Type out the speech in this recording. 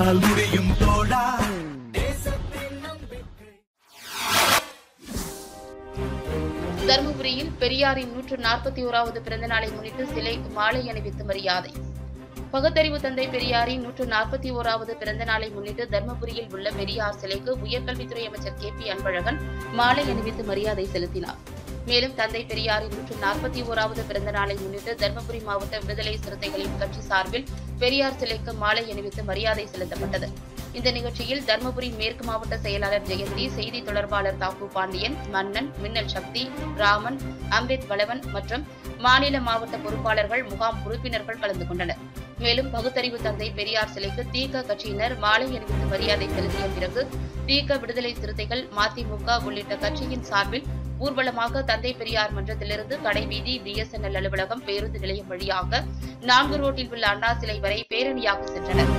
உன்னால் முடியும் தோழா தருமபுரியில் பெரியாரின் நூற்று நாற்பத்தி ஓராவது பிறந்த நாளை முன்னிட்டு சிலைக்கு மாலை அணிவித்து மரியாதை. பகுத்தறிவு தந்தை பெரியாரின் நூற்று நாற்பத்தி ஓராவது பிறந்த நாளை முன்னிட்டு தருமபுரியில் உள்ள பெரியார் சிலைக்கு உயர்கல்வித்துறை அமைச்சர் கே பி அன்பழகன் மாலை அணிவித்து மரியாதை செலுத்தினார். மேலும் தந்தை பெரியாரின் நூற்று நாற்பத்தி ஓராவது பிறந்த நாளை முன்னிட்டு தருமபுரி மாவட்ட விடுதலை சிறுத்தைகளின் கட்சி சார்பில் பெரியார் சிலைக்கு மாலை அணிவித்து மரியாதை செலுத்தப்பட்டது. இந்த நிகழ்ச்சியில் தருமபுரி மேற்கு மாவட்ட செயலாளர் ஜெயந்தி செய்தி தொடர்பாளர் தாக்கு பாண்டியன் மன்னன் மின்னல் சக்தி ராமன் அம்பேத் வளவன் மற்றும் மாநில மாவட்ட பொறுப்பாளர்கள் முகாம் உறுப்பினர்கள் கலந்து கொண்டனர். மேலும் பகுத்தறிவு தந்தை பெரியார் சிலைக்கு தீக கட்சியினர் மாலை அணிவித்து மரியாதை செலுத்திய பிறகு தீக விடுதலை சிறுத்தைகள் மதிமுக உள்ளிட்ட கட்சியின் சார்பில் ஊர்வலமாக தந்தை பெரியார் மன்றத்திலிருந்து கடைவீதி பிஎஸ்என்எல் அலுவலகம் பேருந்து நிலையம் வழியாக நான்கு ரோட்டில் உள்ள அண்ணா சிலை வரை பேரணியாக சென்றனர்.